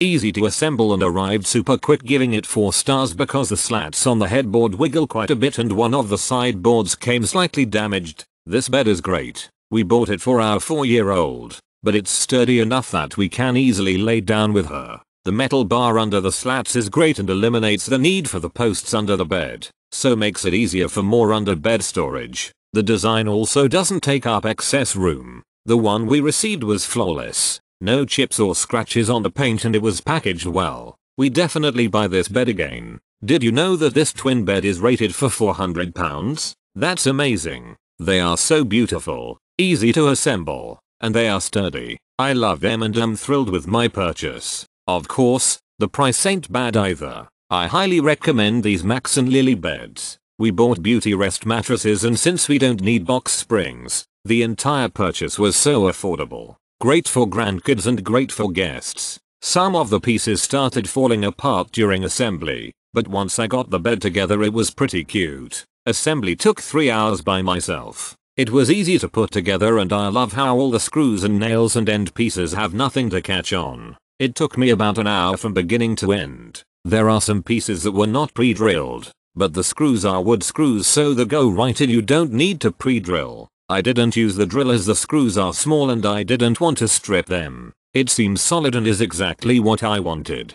easy to assemble and arrived super quick giving it 4 stars because the slats on the headboard wiggle quite a bit and one of the sideboards came slightly damaged. This bed is great. We bought it for our 4 year old, but it's sturdy enough that we can easily lay down with her. The metal bar under the slats is great and eliminates the need for the posts under the bed, so makes it easier for more under bed storage. The design also doesn't take up excess room. The one we received was flawless. No chips or scratches on the paint and it was packaged well. We definitely buy this bed again. Did you know that this twin bed is rated for 400 pounds? That's amazing. They are so beautiful, easy to assemble, and they are sturdy. I love them and am thrilled with my purchase. Of course, the price ain't bad either. I highly recommend these Max and Lily beds. We bought Beautyrest mattresses and since we don't need box springs, the entire purchase was so affordable. Great for grandkids and great for guests. Some of the pieces started falling apart during assembly, but once I got the bed together it was pretty cute. Assembly took 3 hours by myself. It was easy to put together and I love how all the screws and nails and end pieces have nothing to catch on. It took me about an hour from beginning to end. There are some pieces that were not pre-drilled, but the screws are wood screws so they go right in you don't need to pre-drill. I didn't use the drill as the screws are small and I didn't want to strip them. It seems solid and is exactly what I wanted.